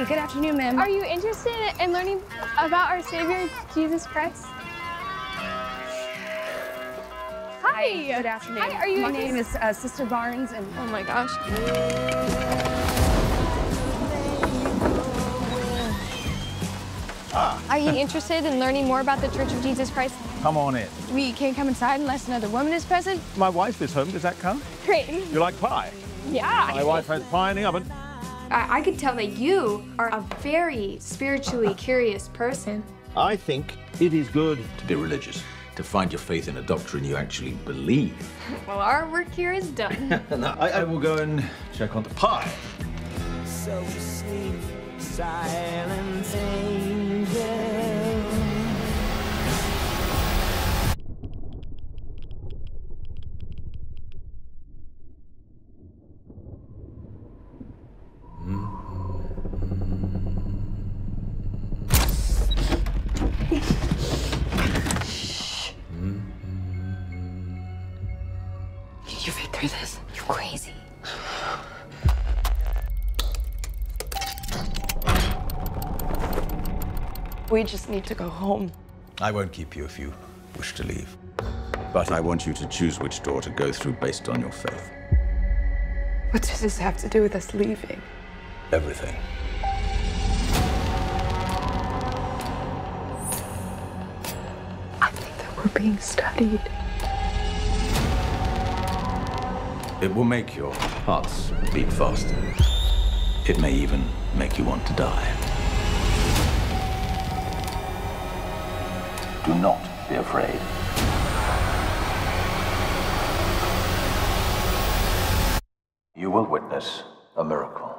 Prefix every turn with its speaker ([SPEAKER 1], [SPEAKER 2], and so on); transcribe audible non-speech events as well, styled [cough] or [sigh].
[SPEAKER 1] Hi, good afternoon, ma'am.
[SPEAKER 2] Are you interested in learning about our Savior, Jesus Christ? Hi.
[SPEAKER 1] Good afternoon.
[SPEAKER 2] Hi, are you
[SPEAKER 1] My name is uh, Sister Barnes, and
[SPEAKER 2] Oh my gosh. Ah. Are you interested in learning more about the Church of Jesus Christ?
[SPEAKER 3] Come on in.
[SPEAKER 2] We can't come inside unless another woman is present.
[SPEAKER 3] My wife is home. Does that count?
[SPEAKER 2] Great.
[SPEAKER 3] You like pie?
[SPEAKER 2] Yeah.
[SPEAKER 3] My wife has pie in the oven.
[SPEAKER 4] I, I could tell that you are a very spiritually curious person.
[SPEAKER 5] I think it is good to be religious, to find your faith in a doctrine you actually believe. [laughs]
[SPEAKER 4] Well, our work here is done. [laughs]
[SPEAKER 5] And I, I will go and check on the pie.
[SPEAKER 6] So sleep, silent angel.
[SPEAKER 1] You fit through this? You're crazy. We just need to go home.
[SPEAKER 5] I won't keep you if you wish to leave. But I want you to choose which door to go through based on your faith.
[SPEAKER 1] What does this have to do with us leaving?
[SPEAKER 5] Everything.
[SPEAKER 1] I think that we're being studied.
[SPEAKER 5] It will make your hearts beat faster. It may even make you want to die. Do not be afraid. You will witness a miracle.